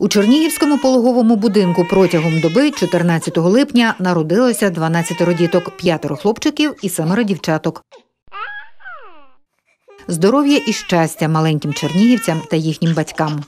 У Чернігівському пологовому будинку протягом доби 14 липня народилося 12 діток, п'ятеро хлопчиків і семеро дівчаток. Здоров'я і щастя маленьким чернігівцям та їхнім батькам.